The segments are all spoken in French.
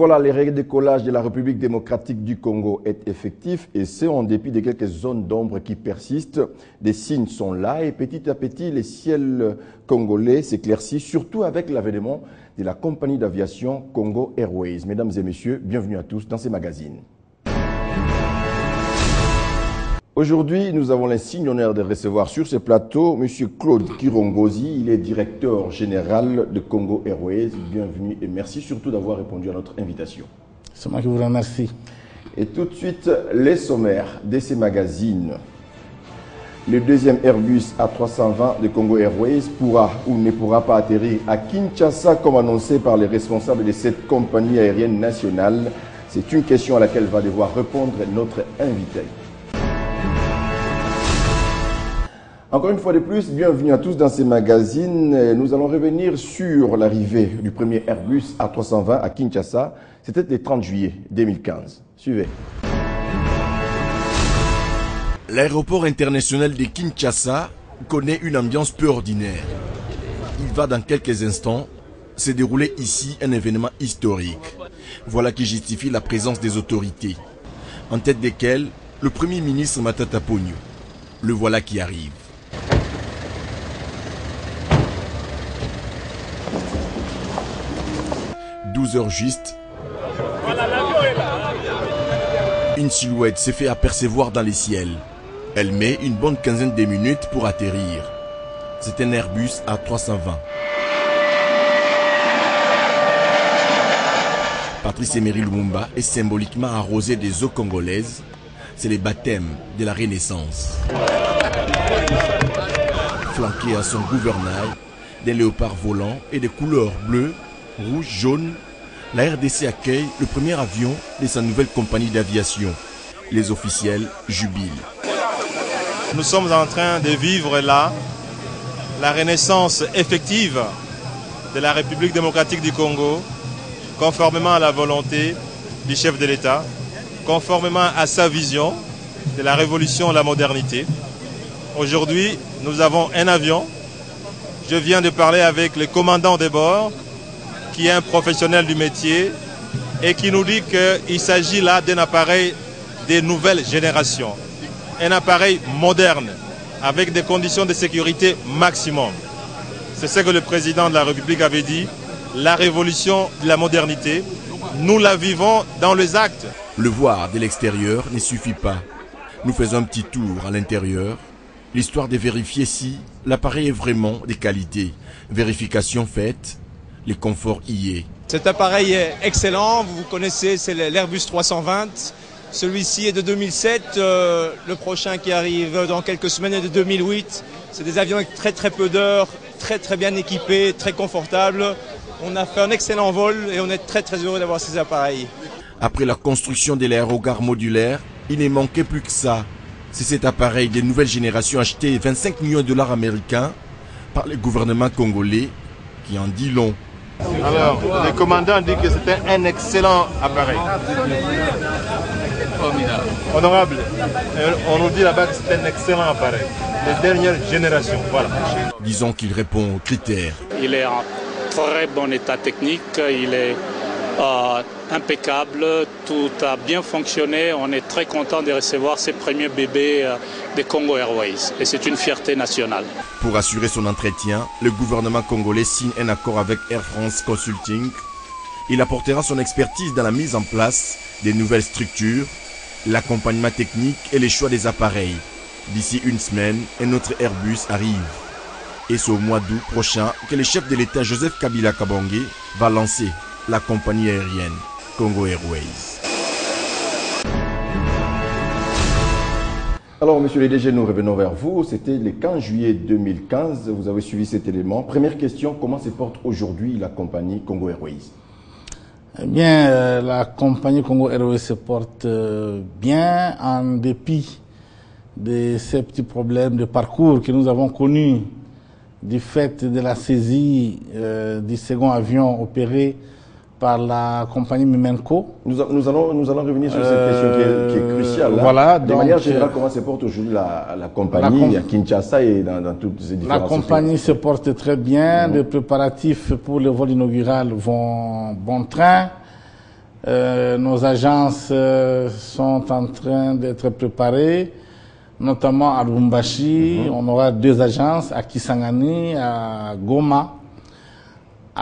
voilà, les redécollage de la République démocratique du Congo est effectif et c'est en dépit de quelques zones d'ombre qui persistent. Des signes sont là et petit à petit, les ciels congolais s'éclaircissent, surtout avec l'avènement de la compagnie d'aviation Congo Airways. Mesdames et messieurs, bienvenue à tous dans ces magazines. Aujourd'hui, nous avons l'insigne honneur de recevoir sur ce plateau M. Claude Kirongozi. Il est directeur général de Congo Airways. Bienvenue et merci surtout d'avoir répondu à notre invitation. C'est moi qui vous remercie. Et tout de suite, les sommaires de ces magazines. Le deuxième Airbus A320 de Congo Airways pourra ou ne pourra pas atterrir à Kinshasa comme annoncé par les responsables de cette compagnie aérienne nationale. C'est une question à laquelle va devoir répondre notre invité. Encore une fois de plus, bienvenue à tous dans ces magazines. Nous allons revenir sur l'arrivée du premier Airbus A320 à Kinshasa. C'était le 30 juillet 2015. Suivez. L'aéroport international de Kinshasa connaît une ambiance peu ordinaire. Il va dans quelques instants se dérouler ici un événement historique. Voilà qui justifie la présence des autorités, en tête desquelles le Premier ministre Matata Pogno. Le voilà qui arrive. 12 heures juste, une silhouette s'est fait apercevoir dans les ciels. Elle met une bonne quinzaine de minutes pour atterrir. C'est un Airbus A320. Patrice Emery Lumumba est symboliquement arrosé des eaux congolaises. C'est le baptême de la Renaissance. Flanqué à son gouvernail d'un léopard volant et des couleurs bleues, rouge, jaune, la RDC accueille le premier avion de sa nouvelle compagnie d'aviation. Les officiels jubilent. Nous sommes en train de vivre là la renaissance effective de la République démocratique du Congo, conformément à la volonté du chef de l'État, conformément à sa vision de la révolution, la modernité. Aujourd'hui, nous avons un avion. Je viens de parler avec le commandant des bords qui est un professionnel du métier et qui nous dit qu'il s'agit là d'un appareil des nouvelles générations. Un appareil moderne avec des conditions de sécurité maximum. C'est ce que le président de la République avait dit, la révolution de la modernité. Nous la vivons dans les actes. Le voir de l'extérieur ne suffit pas. Nous faisons un petit tour à l'intérieur, l'histoire de vérifier si l'appareil est vraiment de qualité. Vérification faite, les conforts y est. Cet appareil est excellent, vous connaissez, c'est l'Airbus 320. Celui-ci est de 2007, euh, le prochain qui arrive dans quelques semaines est de 2008. C'est des avions avec très très peu d'heures, très très bien équipés, très confortables. On a fait un excellent vol et on est très très heureux d'avoir ces appareils. Après la construction de l'aérogare modulaire, il ne manquait plus que ça. C'est cet appareil des nouvelles générations acheté 25 millions de dollars américains par le gouvernement congolais qui en dit long. Alors, le commandant dit que c'était un excellent appareil. Honorable, on nous dit là-bas que c'est un excellent appareil. De dernière génération, voilà. Disons qu'il répond aux critères. Il est en très bon état technique, il est euh, impeccable, tout a bien fonctionné. On est très content de recevoir ces premiers bébés euh, de Congo Airways et c'est une fierté nationale. Pour assurer son entretien, le gouvernement congolais signe un accord avec Air France Consulting. Il apportera son expertise dans la mise en place des nouvelles structures, l'accompagnement technique et les choix des appareils. D'ici une semaine, un autre Airbus arrive. Et c'est au mois d'août prochain que le chef de l'État Joseph Kabila Kabangé va lancer la compagnie aérienne Congo Airways. Alors, monsieur le DG, nous revenons vers vous. C'était le 15 juillet 2015. Vous avez suivi cet élément. Première question, comment se porte aujourd'hui la compagnie Congo Airways? Eh bien, euh, la compagnie Congo Airways se porte euh, bien en dépit de ces petits problèmes de parcours que nous avons connus du fait de la saisie euh, du second avion opéré par la compagnie Mimenco. Nous, a- nous allons, nous allons revenir sur cette Euh, question qui est, qui est cruciale. là. voilà, de donc, manière générale, euh, comment se porte aujourd'hui la, la compagnie? la com- à Kinshasa et dans, dans toutes ces La différentes compagnie se porte très bien. Les préparatifs pour le vol inaugural vont bon train. Euh, nos agences euh, sont en train d'être préparées, notamment à Lubumbashi. On aura deux agences, à Kisangani, à Goma,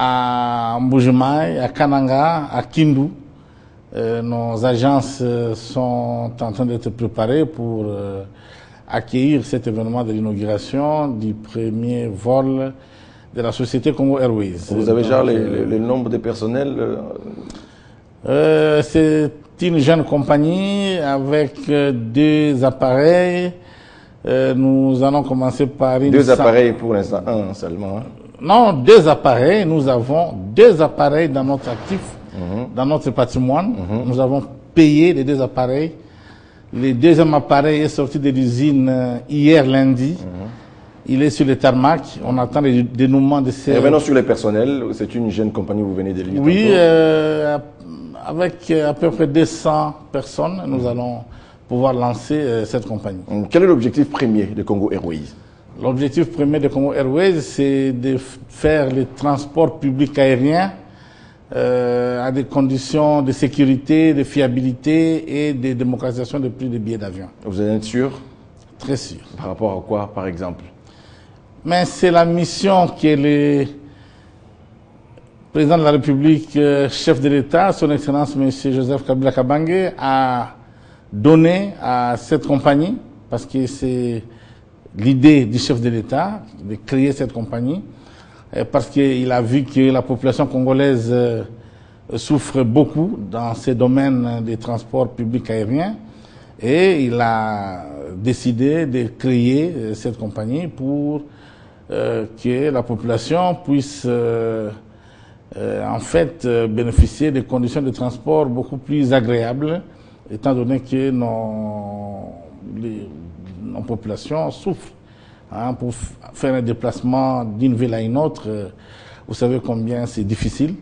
à Mbujimai, à Kananga, à Kindu. Euh, nos agences euh, sont en train d'être préparées pour euh, accueillir cet événement de l'inauguration du premier vol de la société Congo Airways. Vous avez déjà le nombre de personnels euh, euh, c'est une jeune compagnie avec deux appareils. Nous allons commencer par une Deux appareils pour l'instant, un seulement. hein. Non, deux appareils. Nous avons deux appareils dans notre actif, dans notre patrimoine. Nous avons payé les deux appareils. Le deuxième appareil est sorti de l'usine euh, hier lundi. Il est sur le tarmac. On attend le dénouement de ces... Et revenons sur les personnels. C'est une jeune compagnie, vous venez de le. Oui, euh, avec euh, à peu près 200 personnes, nous allons pouvoir lancer euh, cette compagnie. Quel est l'objectif premier de Congo Airways? L'objectif premier de Congo Airways, c'est de faire le transport public aérien euh, à des conditions de sécurité, de fiabilité et de démocratisation des prix des billets d'avion. Vous en êtes sûr? Très sûr. Par rapport à quoi, par exemple? Mais c'est la mission que le président de la République, euh, chef de l'État, son Excellence M. Joseph Kabila Kabange, a donné à cette compagnie, parce que c'est l'idée du chef de l'État de créer cette compagnie, euh, parce qu'il a vu que la population congolaise euh, souffre beaucoup dans ces domaines des transports publics aériens. Et il a décidé de créer euh, cette compagnie pour que la population puisse en fait bénéficier de conditions de transport beaucoup plus agréables, étant donné que nos, nos populations souffrent. hein, pour faire un déplacement d'une ville à une autre, euh, vous savez combien c'est difficile.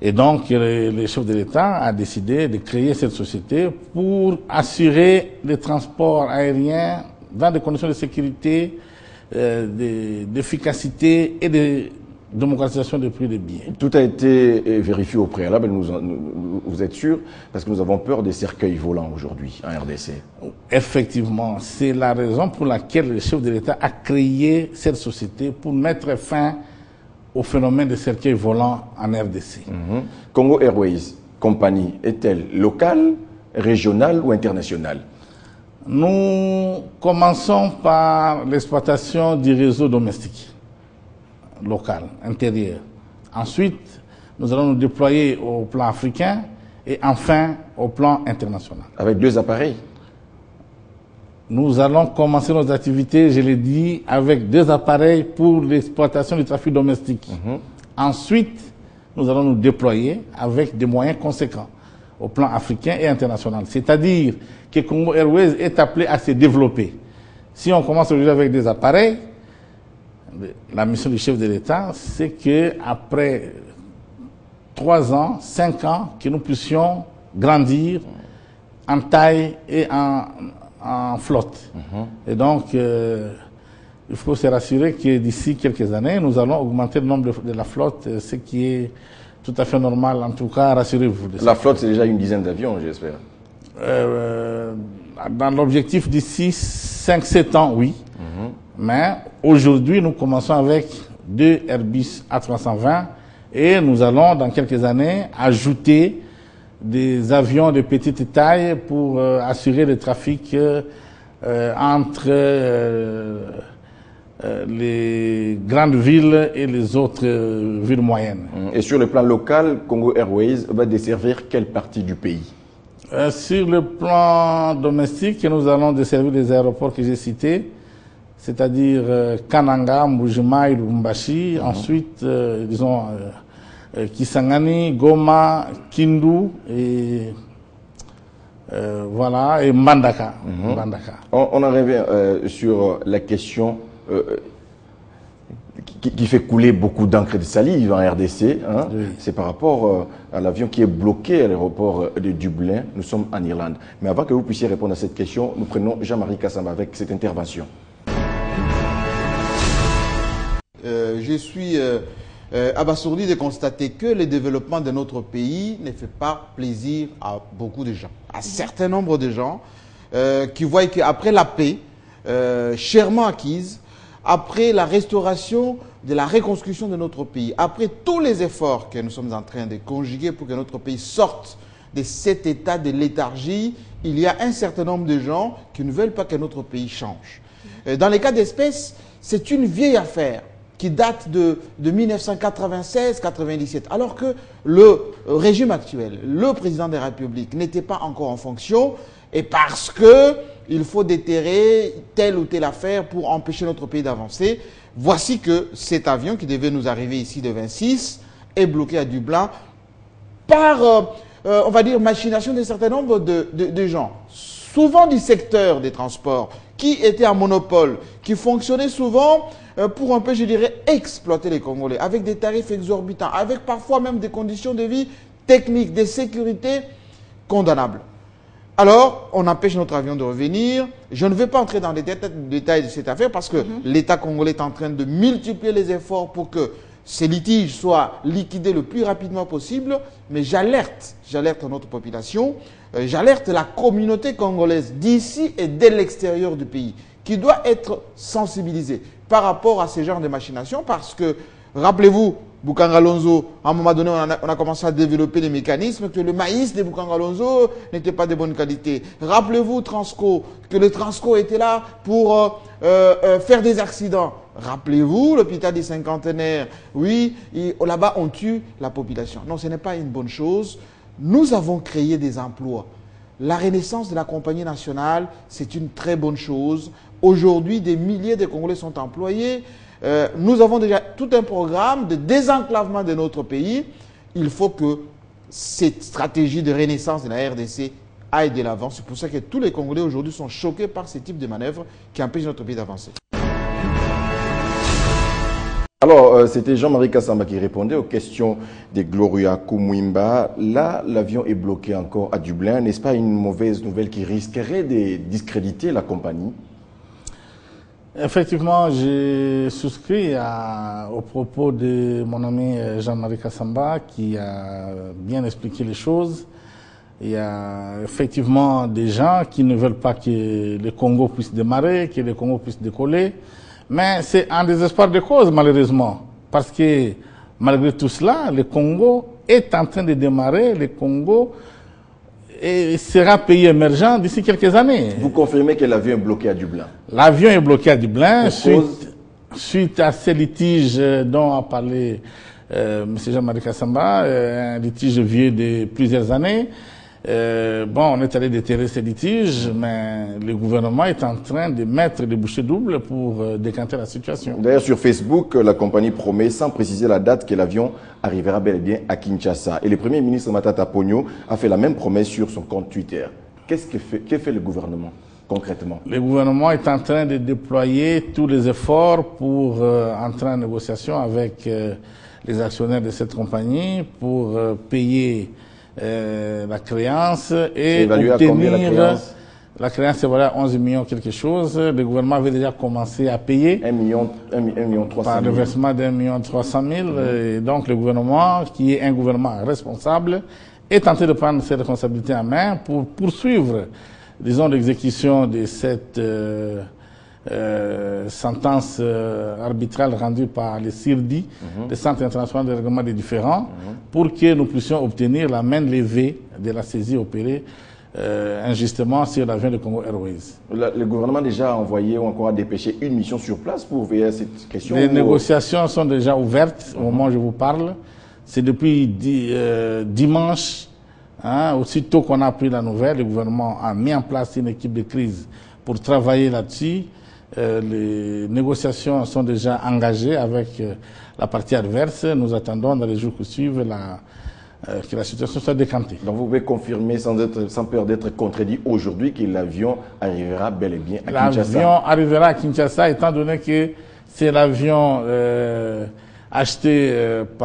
Et donc, le, chef de l'État a décidé de créer cette société pour assurer le transport aérien dans des conditions de sécurité, euh, de- d'efficacité et de démocratisation des prix des billets. Tout a été euh, vérifié au préalable, nous, nous- vous êtes sûr Parce que nous avons peur des cercueils volants aujourd'hui en RDC. Effectivement, c'est la raison pour laquelle le chef de l'État a créé cette société pour mettre fin au phénomène de cercueil volant en RDC. Mhm. Congo Airways, compagnie, est-elle locale, régionale ou internationale? Nous commençons par l'exploitation du réseau domestique local, intérieur. Ensuite, nous allons nous déployer au plan africain et enfin au plan international. Avec deux appareils Nous allons commencer nos activités, je l'ai dit, avec deux appareils pour l'exploitation du trafic domestique. Ensuite, nous allons nous déployer avec des moyens conséquents au plan africain et international. C'est-à-dire que Congo Airways est appelé à se développer. Si on commence aujourd'hui avec des appareils, la mission du chef de l'État, c'est que après trois ans, cinq ans, que nous puissions grandir en taille et en, en flotte. Et donc, euh, il faut se rassurer que d'ici quelques années, nous allons augmenter le nombre de, de la flotte, euh, ce qui est tout à fait normal. En tout cas, rassurez-vous. de ça. La flotte, c'est déjà une dizaine d'avions, j'espère. Euh, dans l'objectif d'ici 5-7 ans, oui. Mais aujourd'hui, nous commençons avec deux Airbus A320 et nous allons, dans quelques années, ajouter des avions de petite taille pour euh, assurer le trafic euh, euh, entre euh, les grandes villes et les autres villes moyennes. Et sur le plan local, Congo Airways va desservir quelle partie du pays? Sur le plan domestique, nous allons desservir les aéroports que j'ai cités, c'est-à-dire euh, Kananga, Mbujimai, Lubumbashi, ensuite, euh, disons, euh, Kisangani, Goma, Kindu et voilà, et Mbandaka. Mbandaka. On, on en revient sur la question qui, qui fait couler beaucoup d'encre de salive en RDC. hein. Oui. C'est par rapport à l'avion qui est bloqué à l'aéroport de Dublin. Nous sommes en Irlande. Mais avant que vous puissiez répondre à cette question, nous prenons Jean-Marie Kassamba avec cette intervention. Euh, je suis euh, euh, abasourdi de constater que le développement de notre pays ne fait pas plaisir à beaucoup de gens, à un certain nombre de gens qui voient qu'après la paix, chèrement acquise, après la restauration de la reconstruction de notre pays, après tous les efforts que nous sommes en train de conjuguer pour que notre pays sorte de cet état de léthargie, il y a un certain nombre de gens qui ne veulent pas que notre pays change. Euh, Dans les cas d'espèce, c'est une vieille affaire qui date de, de 1996-97, alors que le régime actuel, le président de la République, n'était pas encore en fonction, et parce que il faut déterrer telle ou telle affaire pour empêcher notre pays d'avancer, voici que cet avion qui devait nous arriver ici de 26 est bloqué à Dublin par, euh, euh, on va dire, machination d'un certain nombre de gens, souvent du secteur des transports, qui étaient en monopole, qui fonctionnaient souvent euh, pour un peu, je dirais, exploiter les Congolais, avec des tarifs exorbitants, avec parfois même des conditions de vie techniques, de sécurité condamnables. Alors, on empêche notre avion de revenir. Je ne vais pas entrer dans les déta- détails de cette affaire parce que l'État congolais est en train de multiplier les efforts pour que ces litiges soient liquidés le plus rapidement possible. Mais j'alerte, j'alerte notre population, euh, j'alerte la communauté congolaise d'ici et de l'extérieur du pays qui doit être sensibilisée par rapport à ces genres de machinations parce que, rappelez-vous, Bukangalonzo, à un moment donné, on a, commencé à développer des mécanismes que le maïs de Bukangalonzo n'était pas de bonne qualité. Rappelez-vous Transco, que le Transco était là pour euh, euh, faire des accidents. Rappelez-vous l'hôpital des cinquantenaires. Oui, et là-bas, on tue la population. Non, ce n'est pas une bonne chose. Nous avons créé des emplois. La renaissance de la compagnie nationale, c'est une très bonne chose. Aujourd'hui, des milliers de Congolais sont employés. Euh, nous avons déjà tout un programme de désenclavement de notre pays. Il faut que cette stratégie de renaissance de la RDC aille de l'avant. C'est pour ça que tous les Congolais aujourd'hui sont choqués par ce type de manœuvres qui empêchent notre pays d'avancer. Alors, euh, c'était Jean-Marie Kassamba qui répondait aux questions de Gloria Kumwimba. Là, l'avion est bloqué encore à Dublin. N'est-ce pas une mauvaise nouvelle qui risquerait de discréditer la compagnie? Effectivement, j'ai souscrit aux propos de mon ami euh, Jean-Marie Kassamba qui a bien expliqué les choses. Il y a effectivement des gens qui ne veulent pas que le Congo puisse démarrer, que le Congo puisse décoller. Mais c'est en désespoir de cause, malheureusement. Parce que malgré tout cela, le Congo est en train de démarrer. Le Congo et sera pays émergent d'ici quelques années. Vous confirmez que l'avion est bloqué à Dublin? L'avion est bloqué à Dublin suite, cause? suite à ces litiges euh, dont a parlé euh, M. Jean-Marie Kassamba, euh, un litige vieux de plusieurs années. Euh, bon, on est allé déterrer ces litiges, mais le gouvernement est en train de mettre des bouchées doubles pour euh, décanter la situation. D'ailleurs, sur Facebook, la compagnie promet, sans préciser la date, que l'avion arrivera bel et bien à Kinshasa. Et le Premier ministre Matata Pogno a fait la même promesse sur son compte Twitter. Qu'est-ce que fait, que fait le gouvernement concrètement? Le gouvernement est en train de déployer tous les efforts pour euh, entrer en négociation avec euh, les actionnaires de cette compagnie pour euh, payer euh, la créance et à obtenir combien la créance la créance est voilà 11 millions quelque chose. Le gouvernement avait déjà commencé à payer 1 million, 1 million 300 par le 000. versement d'un million trois cent mille. Et donc le gouvernement, qui est un gouvernement responsable, est tenté de prendre ses responsabilités en main pour poursuivre, disons, l'exécution de cette euh, euh, sentence euh, arbitrale rendue par le CIRDI, le Centre international de règlement des différends, pour que nous puissions obtenir la main levée de la saisie opérée euh, injustement sur l'avion de Congo Airways. La- Le gouvernement a déjà envoyé ou encore a dépêché une mission sur place pour veiller à cette question. Les ou- négociations sont déjà ouvertes au moment où je vous parle. C'est depuis di- euh, dimanche, hein, aussitôt qu'on a pris la nouvelle, le gouvernement a mis en place une équipe de crise pour travailler là-dessus. Euh, les négociations sont déjà engagées avec euh, la partie adverse. Nous attendons dans les jours qui suivent la, euh, que la situation soit décantée. Donc vous pouvez confirmer sans, être, sans peur d'être contredit aujourd'hui que l'avion arrivera bel et bien à Kinshasa. L'avion arrivera à Kinshasa étant donné que c'est l'avion euh, acheté euh, par